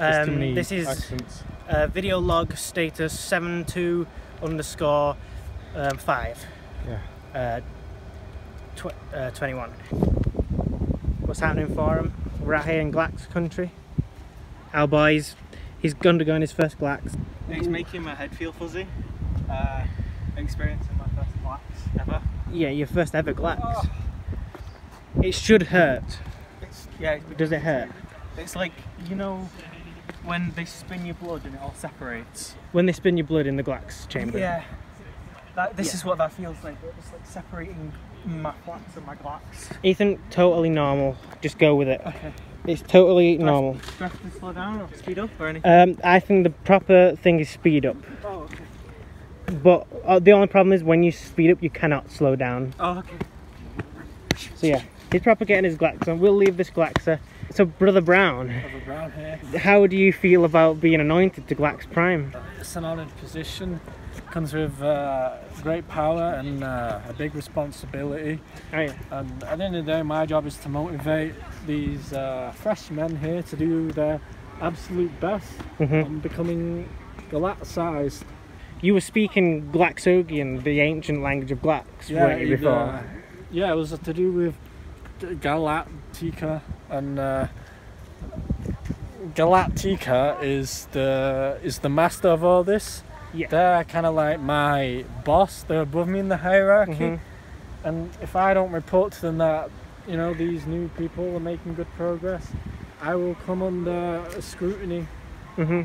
There's too Um, this is accents. uh, video log status 72 underscore um, 5. Yeah. Uh, tw- uh, 21. What's happening for him? We're out here in Glax country. Our boys, he's undergoing his first Glax. It's making my head feel fuzzy. Uh, experiencing my first Glax ever. Yeah, your first ever Glax. It should hurt. It's, yeah, it's, Does it hurt? it's like, you know, when they spin your blood and it all separates. When they spin your blood in the Glax chamber? Yeah. That, this Yeah. is what that feels like. It's like separating my flax and my glax. Ethan, totally normal. Just go with it. Okay. It's totally normal. Do I have to slow down or speed up or anything? Um, I think the proper thing is speed up. oh, okay. But uh, the only problem is when you speed up, you cannot slow down. Oh, okay. So yeah, he's proper getting his Glaxer. We'll leave this Glaxer. So, Brother Brown, Over Brown here. how do you feel about being anointed to Glax Prime? It's an honoured position. Comes with uh, great power and uh, a big responsibility. Oh, yeah. And at the end of the day, my job is to motivate these uh, fresh men here to do their absolute best hmm on becoming Galat-sized. You were speaking Glaxogian, the ancient language of Glax, weren't you, before? uh, yeah, it was to do with Galactica and uh, Galactica is the is the master of all this. Yeah. They're kind of like my boss. They're above me in the hierarchy, Mhm. and if I don't report to them that you know these new people are making good progress, I will come under scrutiny. hmm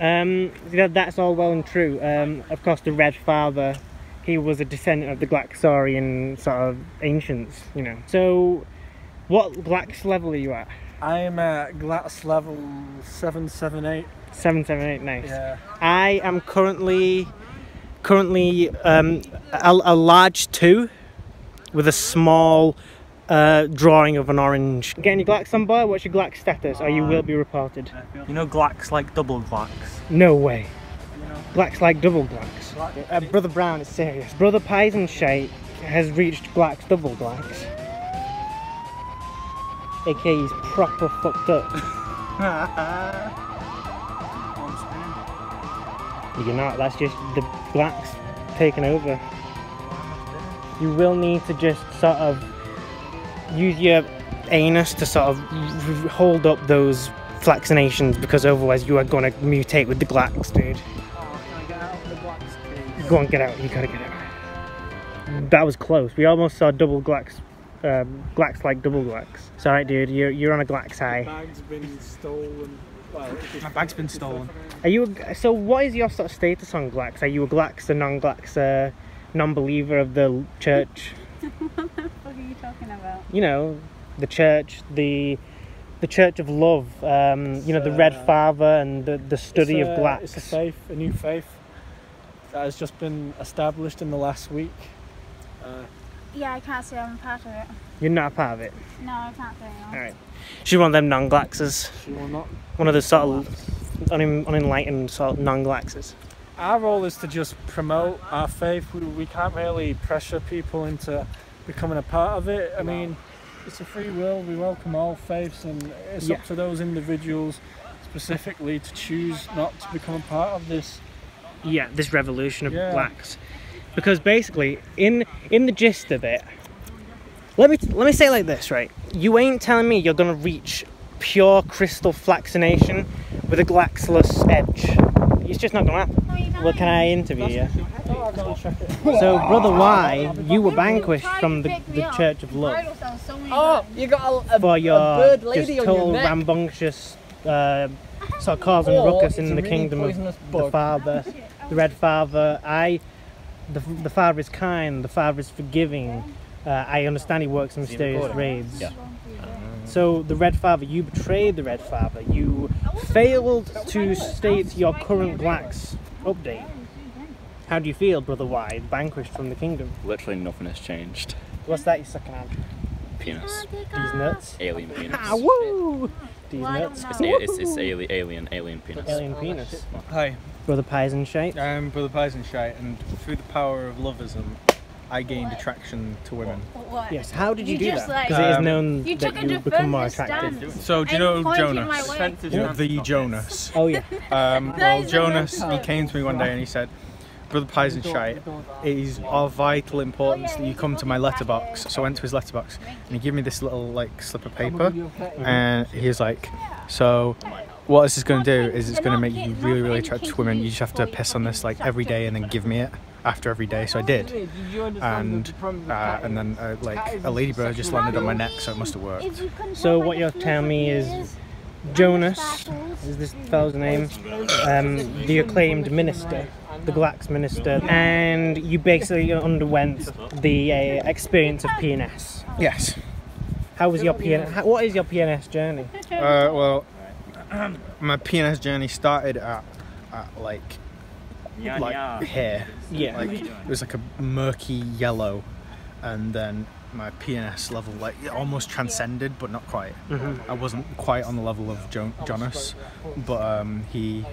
Um, yeah, that's all well and true. Um, of course, the Red Father, he was a descendant of the Glaxorian sort of ancients, you know. So, what Glax level are you at? I am at Glax level seven seven eight. Seven, seven, eight, nice. Yeah. I am currently, currently um, a, a large two, with a small uh, drawing of an orange. Getting your Glax on board? What's your Glax status? Or you will be reported? You know, glax like double glax. No way. Glax like double Glax. Uh, Brother Brown is serious. Brother Peisenscheit has reached Glax double Glax. AKA he's proper fucked up. You're not, that's just the Glax taking over. You will need to just sort of use your anus to sort of hold up those flaxinations because otherwise you are going to mutate with the Glax, dude. Go on, get out. You gotta get out. That was close. We almost saw double Glax. Um, Glax like double Glax. It's alright, dude. You're, you're on a Glax high. My Bag's been stolen. Well, My bag's been stolen. Are you a, so? What is your sort of status on Glax? Are you a Glax, a non-Glax, uh, non-believer of the church? what the fuck are you talking about? You know, the church, the the Church of Love. Um, you know, the Red Uh, Father and the the study it's of a- Glax. It's a faith, a new faith that has just been established in the last week. Uh, Yeah, I can't say I'm a part of it. You're not a part of it. No, I can't say no. All right. She's one of them non-Glaxes. she will not. One of the sort of un- unenlightened sort of non-Glaxes. Our role is to just promote our faith. We, we can't really pressure people into becoming a part of it. I mean, it's a free will. We welcome all faiths, and it's Yeah. up to those individuals specifically to choose not to become a part of this. yeah, this revolution of Yeah. blacks. Because basically, in in the gist of it, let me let me say it like this, right? You ain't telling me you're gonna reach pure crystal flaxination with a glaxless edge. It's just not gonna happen. No, can't. Well, can I interview you? Oh, I've got to check it. So, brother, why you were vanquished from the, the Church of Love Oh, you got a, a, for your a bird just lady on total your rambunctious uh, sort of causing Or ruckus in the really kingdom of poisonous the. Father, the Red Father. I, the, the Father is kind, the Father is forgiving. Uh, I understand he works in mysterious raids. Yeah. So the Red Father, you betrayed the Red Father. You failed to state your current Glax update. How do you feel, Brother Wide, vanquished from the kingdom? Literally nothing has changed. What's that you're sucking on? Penis. These nuts? Alien penis. Ah, woo! These Well, nuts? It's, a- it's, it's alien, alien, alien penis. Alien penis. Hi, Brother Pies and shape. I'm Brother Peisenscheit, and through the power of Loveism, I gained attraction to women. What? Yes. How did you, You do just, that? like- Because it is Um, known You that you become more defensive attractive. So do you know Jonas? way. Or the Jonas. Oh yeah. Um, well, Jonas, he came to me one day and he said, Brother Pies and Shite, it is of vital importance that you come to my letterbox. So I went to his letterbox and he gave me this little like slip of paper and he was like, so what this is going to do is it's going to make you really, really attracted to women. You just have to piss on this like every day and then give me it after every day. So I did. And uh, and then uh, like a ladybird just landed on my neck, so it must have worked. So what you're telling me is Jonas is this fellow's name, um, the acclaimed minister, the Glax minister, and you basically underwent the uh, experience of PNS. Yes. How was your PNS? How, what is your PNS journey? Uh, well, my PNS journey started at, at like like here. Yeah. Like it was like a murky yellow, and then my PNS level like it almost transcended, but not quite. I wasn't quite on the level of jo- Jonas, but um, he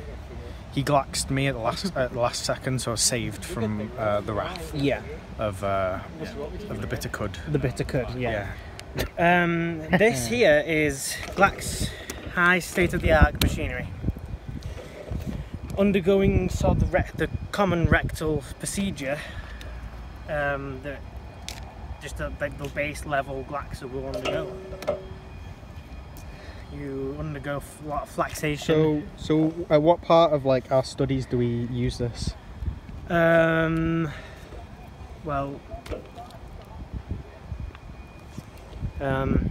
he glaxed me at the last at the last second, so I was saved from uh, the wrath Yeah, of uh, of the bitter cud. the bitter cud. Yeah. Yeah. Um, this here is Glax high state of the art machinery. Undergoing sort of the, common rectal procedure, um, that just the, the base level Glaxer will undergo. You undergo lot of flaxation. So so at what part of like our studies do we use this? Um. Well. Um.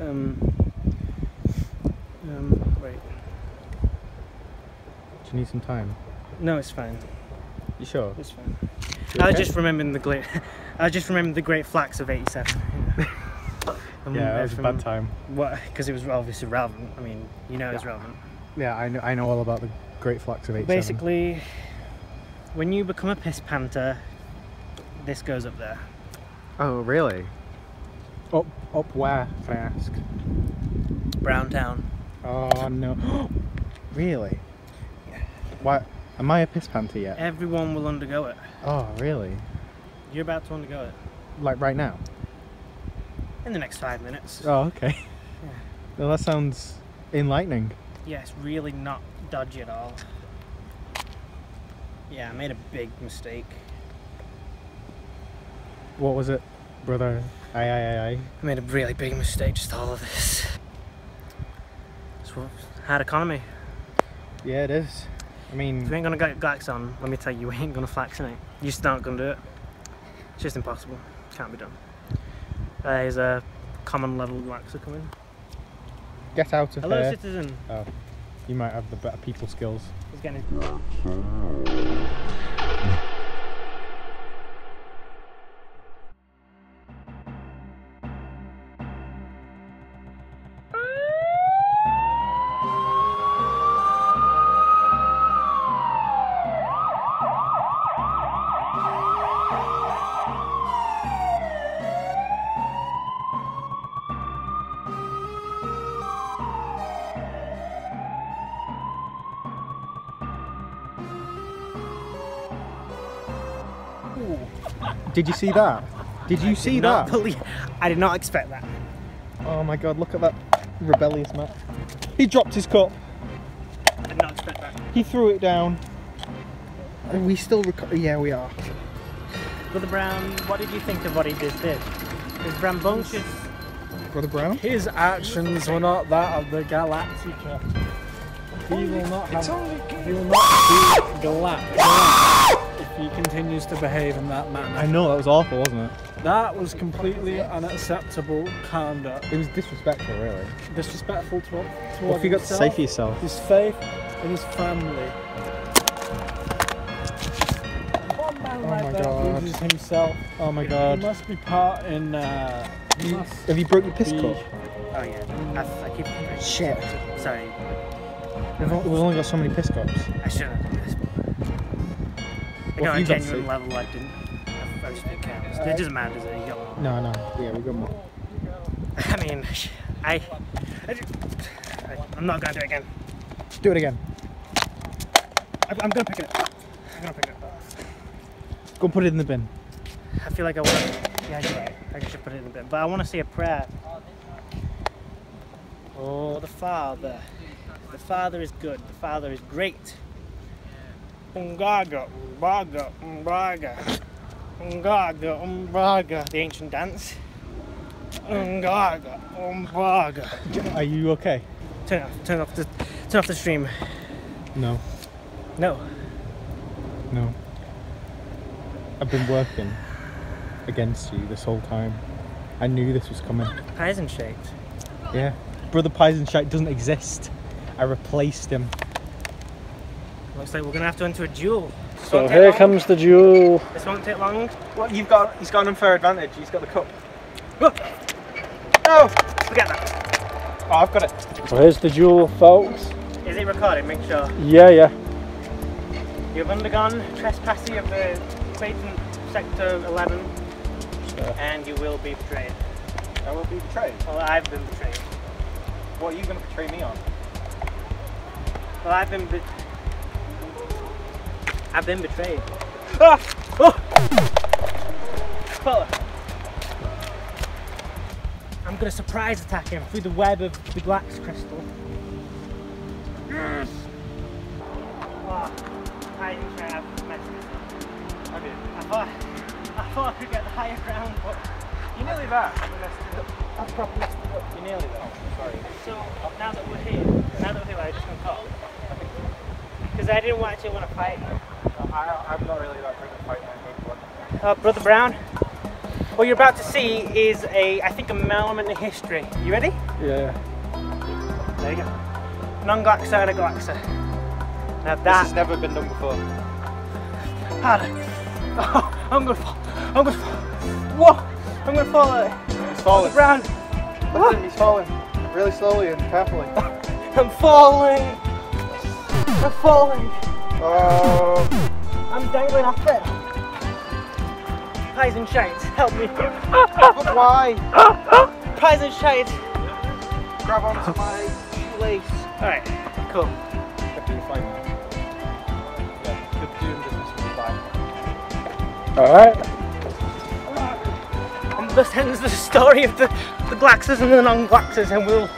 Um. Um. Wait. Do you need some time? No, it's fine. You sure? It's fine. I was okay? just remembering the great. I just remembered the great flax of '87. Um, Yeah, that was a bad time. What? Because it was obviously relevant. I mean, you know it's Yeah. relevant. Yeah, I know, I know all about the Great Flax of 87. Basically, when you become a piss panther, this goes up there. Oh, really? Up, up where, if I ask? Brown Town. Oh, no. really? Why? Am I a piss panther yet? Everyone will undergo it. Oh, really? You're about to undergo it Like right now? in the next five minutes. Oh, okay. Well, that sounds enlightening. Yeah, it's really not dodgy at all. Yeah, I made a big mistake. What was it, brother? Aye, aye, aye, aye. I made a really big mistake, just all of this. It's a hard economy. Yeah, it is. I mean, If you ain't gonna get Glax on, let me tell you, you ain't gonna flax in it. You just aren't gonna do it. It's just impossible. Can't be done. There's a common level Glaxer coming. get out of Hello, here. Hello, citizen. Oh, you might have the better people skills. He's getting. Did you see that? Did you see Not that? believe- I did not expect that. Oh my god, look at that rebellious man. He dropped his cup. I did not expect that. He threw it down. Are we still reco- Yeah, we are. Brother Brown, what did you think of what he just did? His rambunctious. Brother Brown? His actions were not that of the Galactica. He will not have. He will not be Galactica if he continues to behave in that manner. I know, that was awful, wasn't it? That was completely unacceptable conduct. It was disrespectful, really. Disrespectful to, towards What have you got to say for yourself? His faith and his family. One man Oh like my that God. loses himself. Oh my god. He must be part in. Uh, he must Have you broke your piss cup? Oh yeah, I, I keep. Shit. Sorry, We've we've only got so many piss cups. I should have done this. I What got have a you got to genuine level I didn't. I first it doesn't matter, does it? You got one. No, no. Yeah, we got more. I mean, I, I, I'm not gonna do it again. Do it again. I'm, I'm gonna pick it up. I'm gonna pick it up. Go put it in the bin. I feel like I want. Yeah, you're right. I should put it in the bin. But I want to say a prayer. Oh, the Father. The Father is good. The Father is great. Ungaga, umbaga, umbaga. Ungaga, umbaga. The ancient dance. Ungaga, umbaga. Are you okay? Turn off. Turn off the. Turn off the stream. No. No. No. I've been working against you this whole time. I knew this was coming. Pies and. Yeah. Brother Peisenscheit doesn't exist. I replaced him. Looks like we're gonna have to enter a duel. This So here long. comes the duel. This won't take long. What you've got? He's got an unfair advantage. He's got the cup. No! Forget that. Oh, I've got it. So here's the duel, folks. Is it recording? Make sure. Yeah, yeah. You've undergone trespassing of the Clayton Sector 11 and you will be betrayed. I will be betrayed. Well, I've been betrayed. What are you going to betray me on? Well, I've been be- I've been betrayed. Ah! Oh! Fella. I'm gonna surprise attack him through the web of the Glax crystal. Yes! Oh, I didn't try to mess this up. I did. I thought, I thought I could get the higher ground, but You're nearly there. I've probably messed it up. You're nearly there. Sorry. So now that we're here, now that we're here, I just gonna talk. Because I didn't actually want to fight. I, I'm not really that good at fighting. I'm good at Uh, Brother Brown, what you're about to see is a, I think, a moment in history. You ready? Yeah. There you go. Non-Glaxer and a Glaxer. Now This that has never been done before. harder. Oh, I'm gonna fall. I'm gonna fall. Whoa! I'm gonna fall. He's falling. Brown. Look at him, he's falling. Really slowly and carefully. I'm falling. I'm falling. Oh. I'm dangling off it. Pies and shites, help me. But why? Pies and shites. Grab onto my shoelace. Alright, cool. Good to fight. Yeah, good doing business with. Alright. And thus ends the story of the, the Glaxers and the non-Glaxers, and we'll,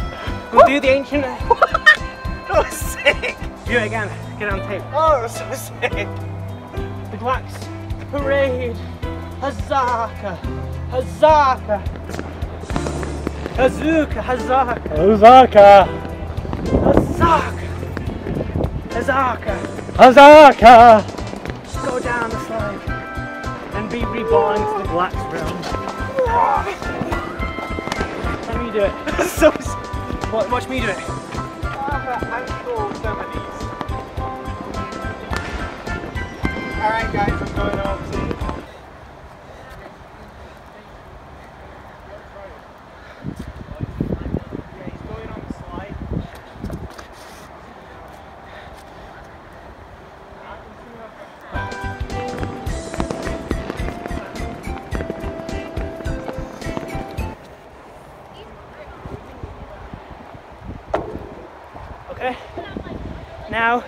we'll do the ancient. that was oh, sick! Do it again, get it on tape. Oh, it was so sick! The Glax Parade! Hazaka! Hazaka! Hazuka! Hazaka! Hazaka, Hazaka! Hazaka! Hazaka. Go down the slide and be reborn into the Glax realm. Let me do it. so Watch me do it. Alright guys, I'm going slide. Now,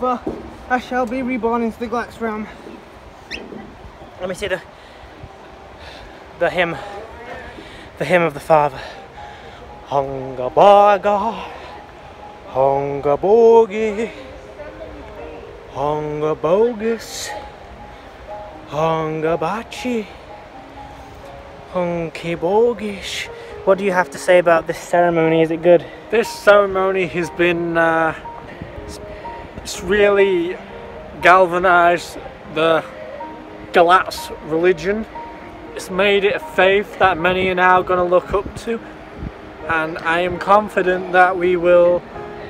for I shall be reborn into the Glax realm. Let me see the the hymn, the hymn of the Father. Hunga baga, hunga bogi, hunga bogus, hunga bachi, hunky bogish. What do you have to say about this ceremony? Is it good? This ceremony has been uh, it's- it's really galvanized the Galatz religion. It's made it a faith that many are now going to look up to, and I am confident that we will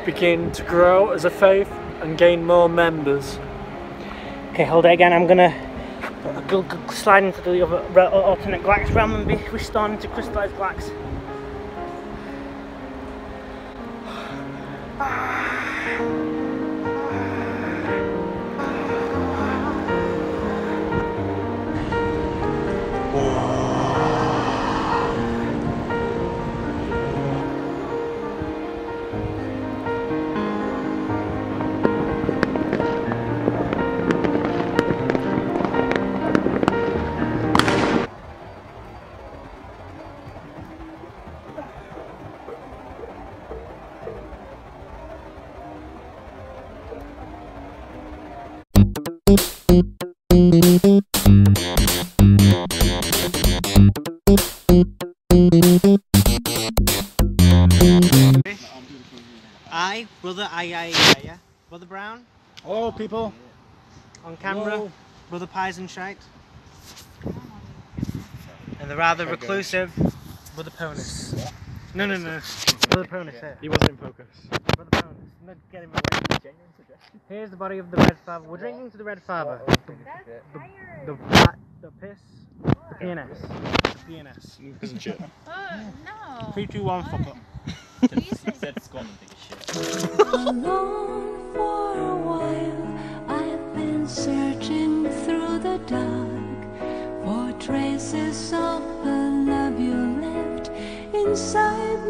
begin to grow as a faith and gain more members. Okay, hold it again. I'm gonna go, go slide into the other alternate Glax realm and be restored into crystallized Glax. Hello, people. on camera. Brother Pies and Shite. And the rather reclusive Brother Ponus. No, no, no. Brother Ponus, here. He wasn't in focus. Brother Ponus. Not get him away. Here's the body of the Red Father. We're drinking to the Red Father. The, the, the, the piss. The PNS. The PNS. Isn't shit. Oh, no. 3, 2, 1, fuck up. Alone for a while, I've been searching through the dark for traces of the love you left inside